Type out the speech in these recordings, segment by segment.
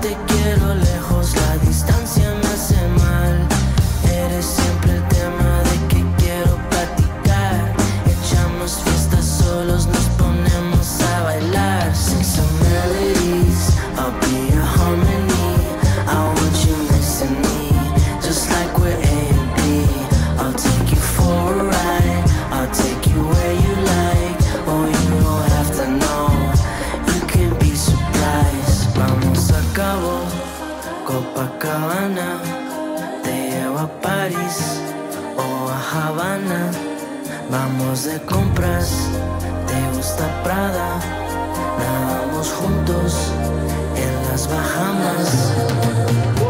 te quiero lejos. Te llevo a París o a Habana. Vamos de compras. Te gusta Prada. Nadamos juntos en las Bahamas.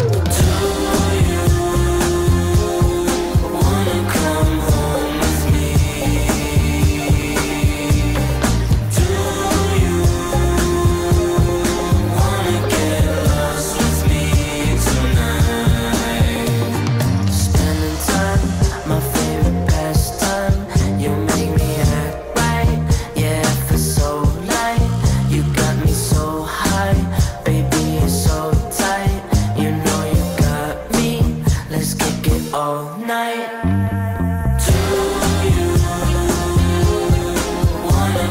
All night. Do you wanna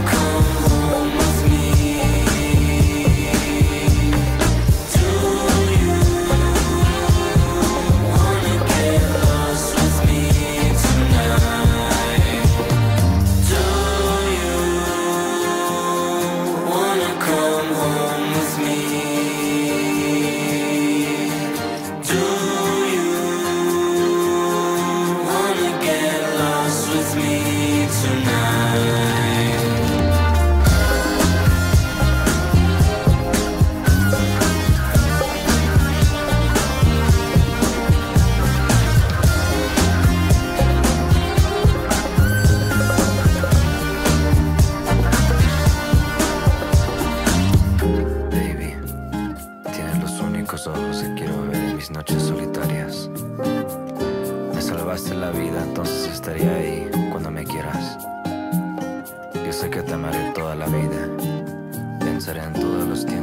come home with me? Ojos quiero ver en mis noches solitarias. Me salvaste la vida, entonces estaré ahí cuando me quieras. Yo sé que te amaré toda la vida. Pensaré en todos los tiempos.